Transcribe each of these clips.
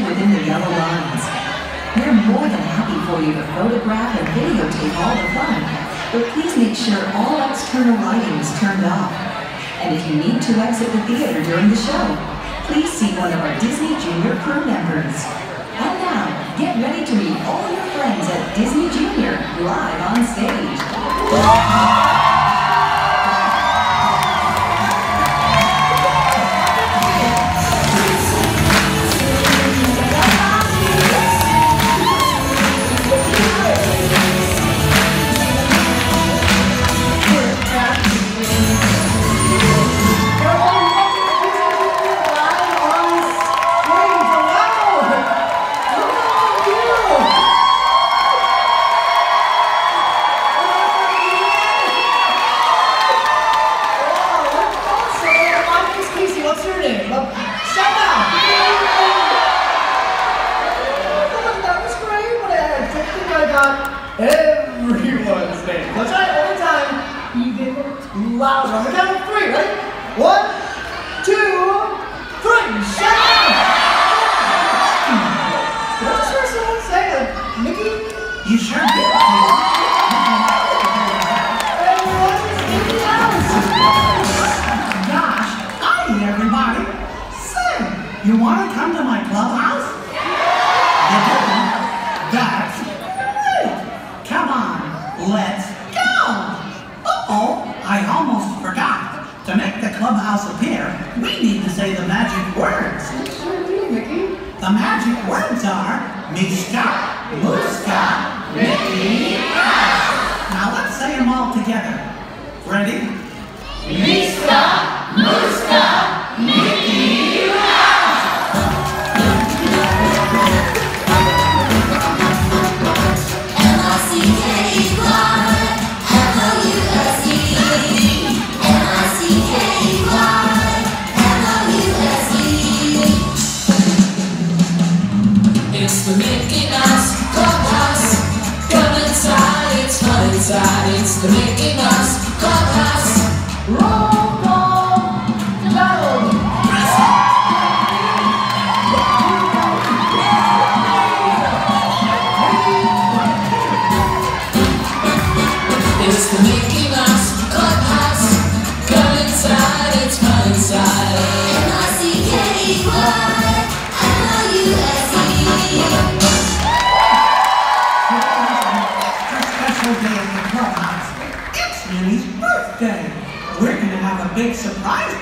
within the yellow lines. We're more than happy for you to photograph and videotape all the fun, but please make sure all external lighting is turned off. And if you need to exit the theater during the show, please see one of our Disney Junior crew members. And now, get ready to meet all your friends at Disney Junior live on stage.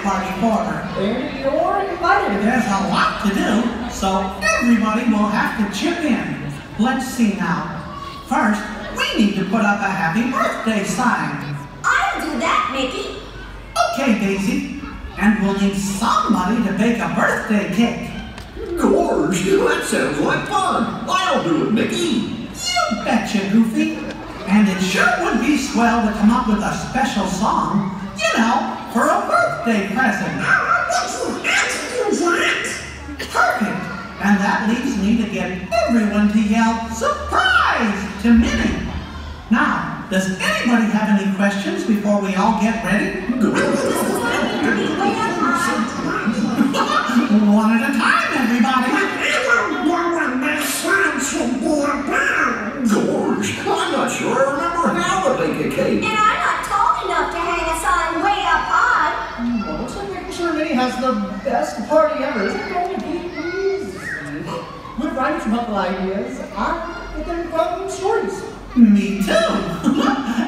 Party for her. And you're invited. There's a lot to do, so everybody will have to chip in. Let's see now. First, we need to put up a happy birthday sign. I'll do that, Mickey. Okay, Daisy. And we'll need somebody to bake a birthday cake. Gorge, that sounds like fun. I'll do it, Mickey. You betcha, Goofy. And it sure would be swell to come up with a special song, you know, for a birthday present. Perfect. And that leaves me to get everyone to yell surprise to Minnie. Now, does anybody have any questions before we all get ready? One at a time, everybody. Gorge, I'm not sure I remember how to bake a cake. Has the best party ever. Isn't it going to be? With writing some helpful ideas, I get them from stories. Me too.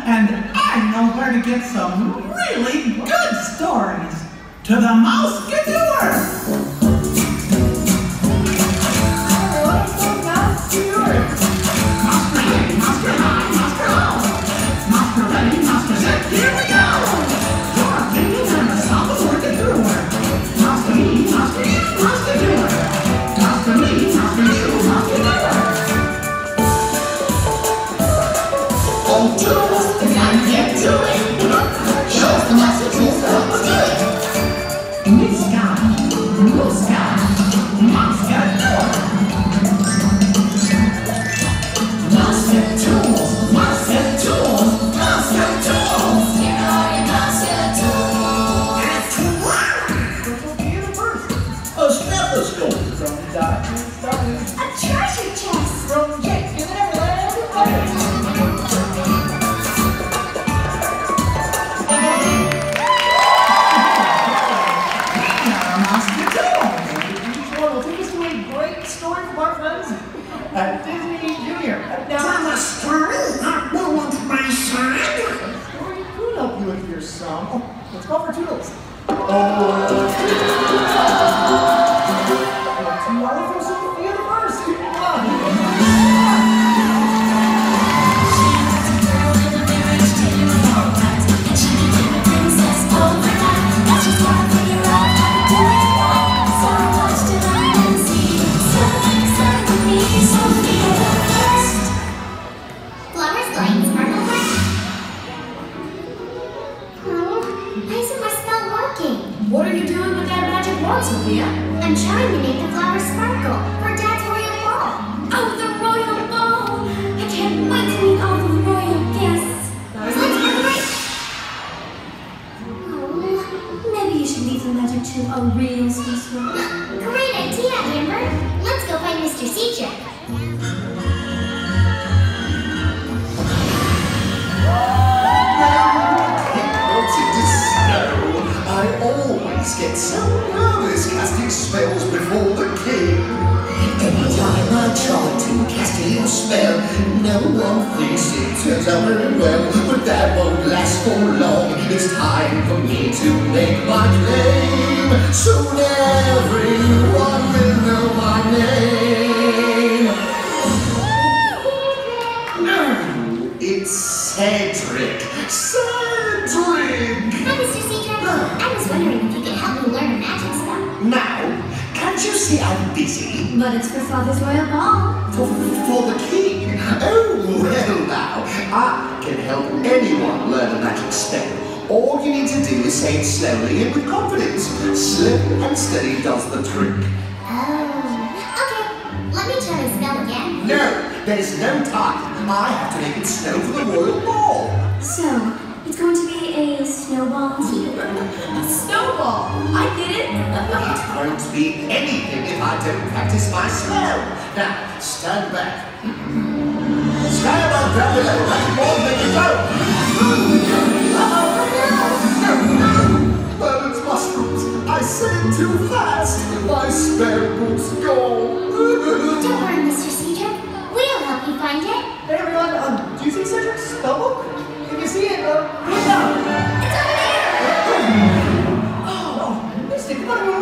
and I know where to get some really good stories. To the Mouse Skidoo! Miss Guy, But it's for Father's royal ball. For, for the king? Oh, well now, I can help anyone learn a magic spell. All you need to do is say it slowly and with confidence. Slow and steady does the trick. Oh, okay. Let me try to spell again. No, there's no time. I have to make it snow for the royal ball. So, it's going to be a snowball a snowball? I get it. it won't be anything if I don't practice my spell. Now, stand back. stand on down below. That's more than you go. it's mushrooms. I sing too fast. My spare boots gone. don't worry, Mr. Cedric. We'll help you find it. Hey, everyone. Um, do you think Cedric's spellbook? You see it, bro? Look up. It's over here! Oh, Mystic, what in the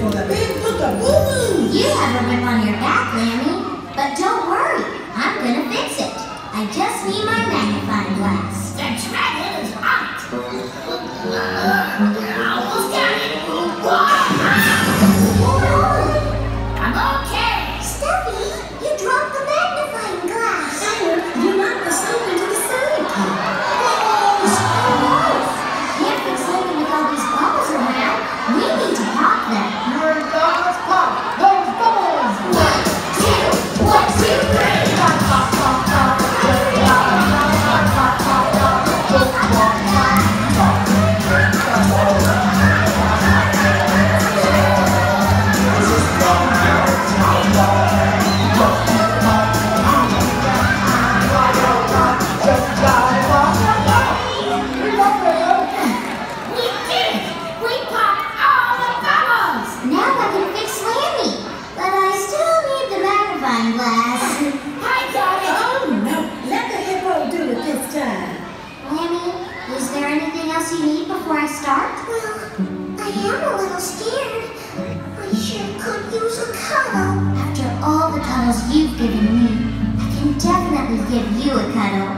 for that. glass. Hi, Daddy. Oh, no. Let the hippo do it this time. Lambie, is there anything else you need before I start? Well, I am a little scared. I sure could use a cuddle. After all the cuddles you've given me, I can definitely give you a cuddle.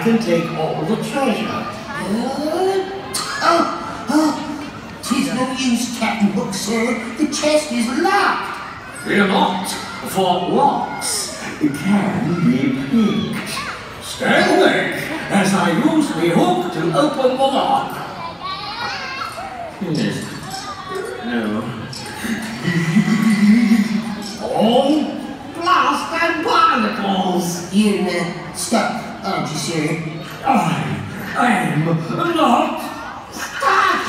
I can take all the treasure. Oh, oh, tis no use, Captain Hook, sir. The chest is locked. Fear not, for locks can be picked. Stand back as I use the hook to open the lock. Yes. No. All blast and barnacles. You, uh, stop, aren't you, sir? I am not stuck.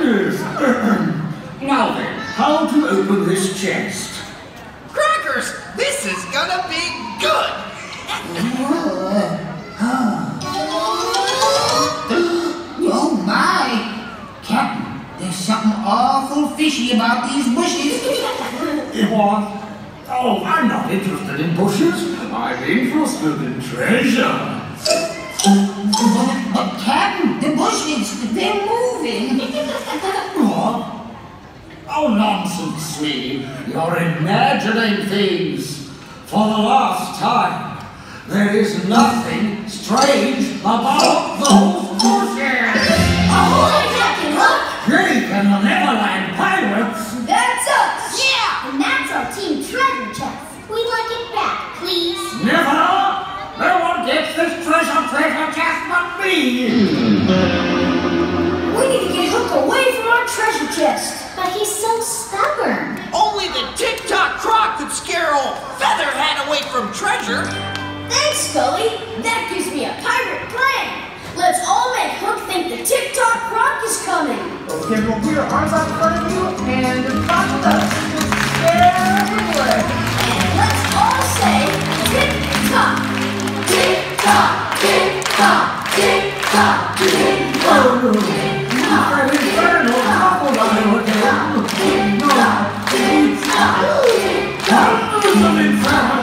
Yes. Um, now then, how to open this chest? Crackers! This is gonna be good! Oh, my! Captain, there's something awful fishy about these bushes. What? Oh, I'm not interested in bushes. I'm interested in treasure. But, Captain, the bushes, they're moving. What? Oh, nonsense, Smee. You're imagining things. For the last time, there is nothing strange about those bushes. Ahoy, Captain Hook! Jake and the Neverland Pirates. Our team treasure chest. We'd like it back, please. Never! No one gets this treasure, treasure chest but me! Hmm. We need to get Hook away from our treasure chest. But he's so stubborn. Only the Tick-Tock Croc could scare old Featherhead away from treasure! Thanks, Skully. That gives me a pirate plan. Let's all make Hook think the Tick-Tock Croc is coming. Okay, we'll put your arms out in front of you and talk with us. Something's happening.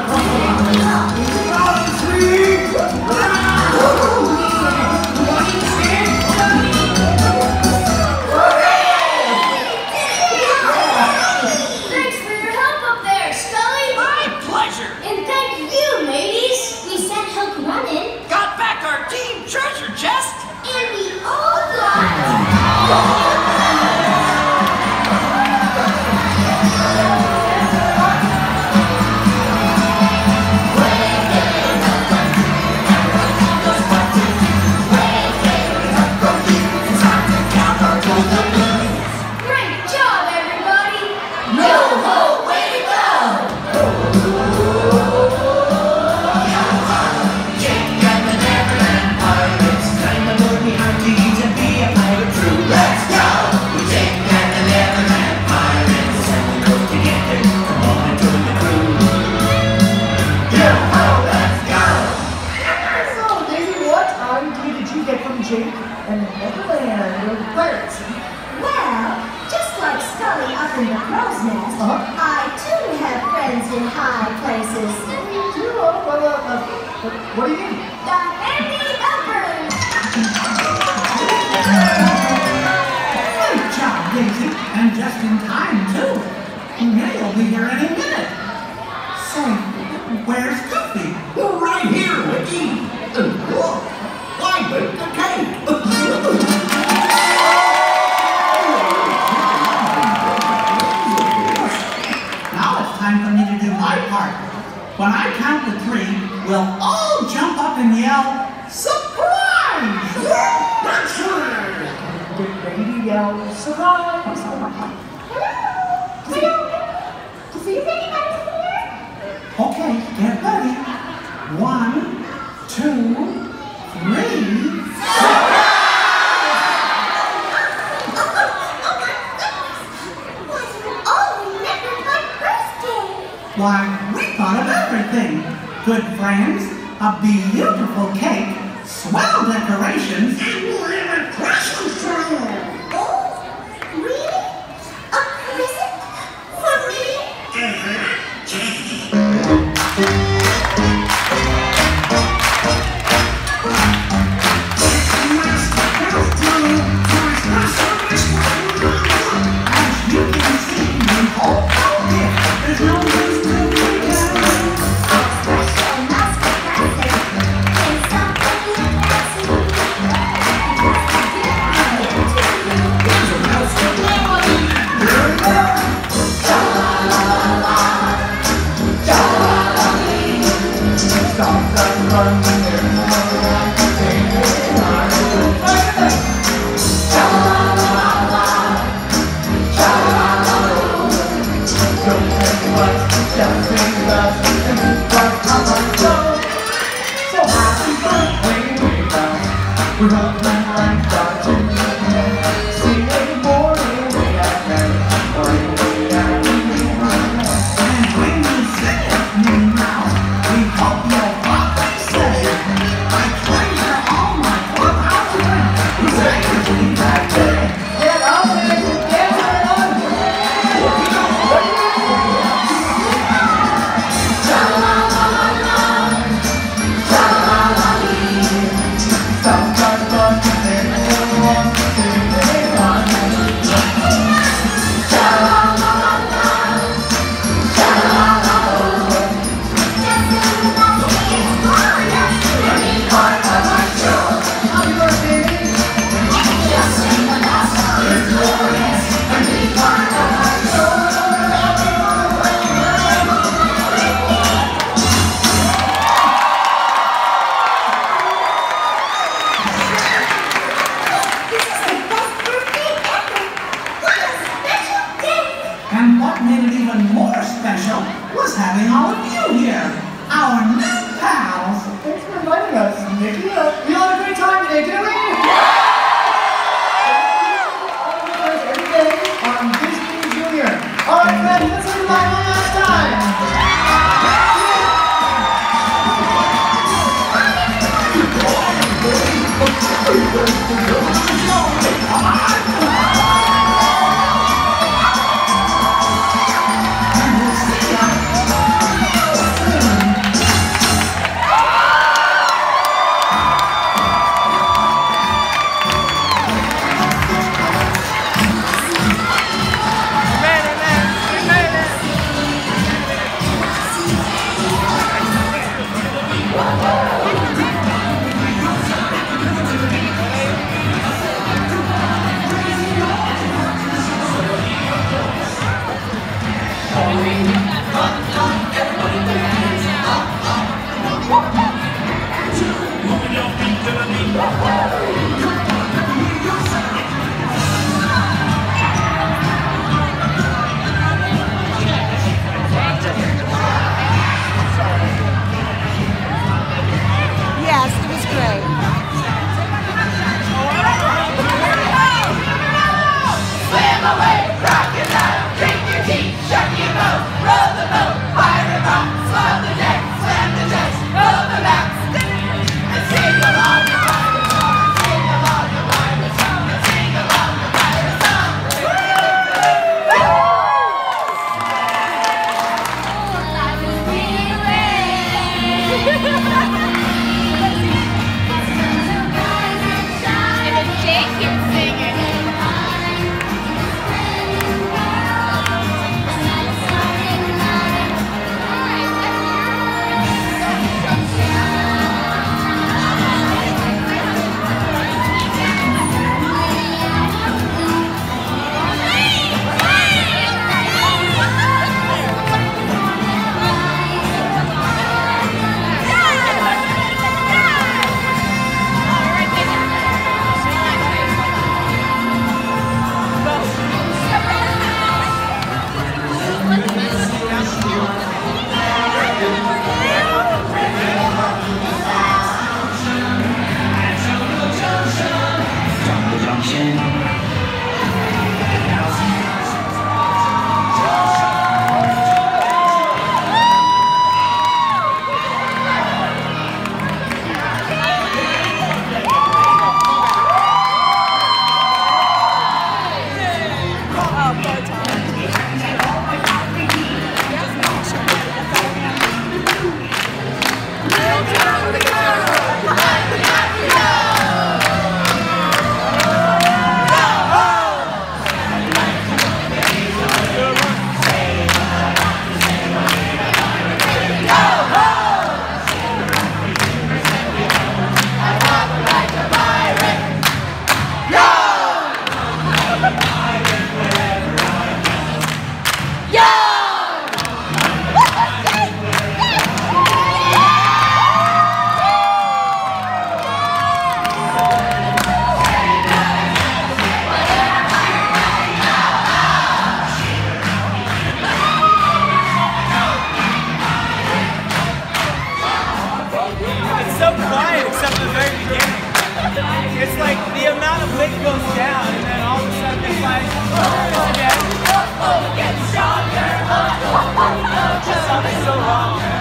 What do you mean? The Happy Dumpers! Good job, Daisy. And just in time, too. May will be here any minute. a beautiful cake, swell decorations, and we have a present for you. Oh, really? A present for me? Uh-huh. We're up now. Away. so quiet except for the very beginning. It's like the amount of wind goes down and then all of a sudden it's like, oh, again. Oh, oh, get stronger. Oh, oh, oh, oh, Something's so wrong.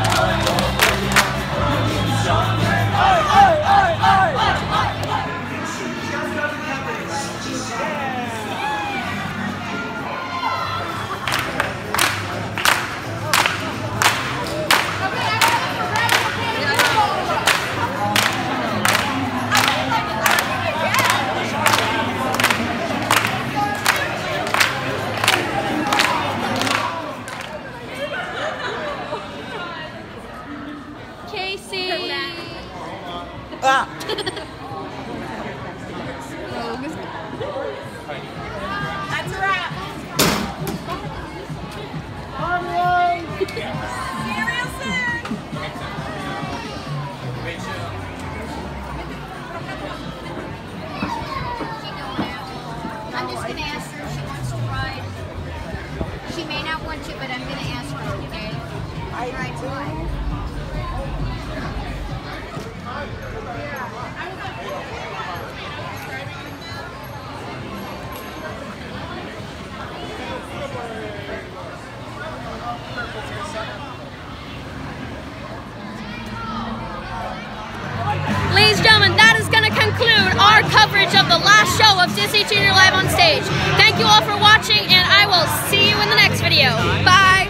Disney Junior Live on Stage. Thank you all for watching, and I will see you in the next video. Bye!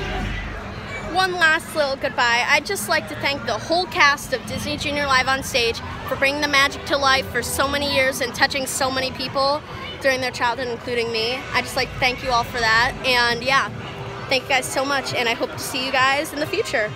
One last little goodbye. I'd just like to thank the whole cast of Disney Junior Live on Stage for bringing the magic to life for so many years and touching so many people during their childhood, including me. I just like to thank you all for that. And yeah, thank you guys so much, and I hope to see you guys in the future.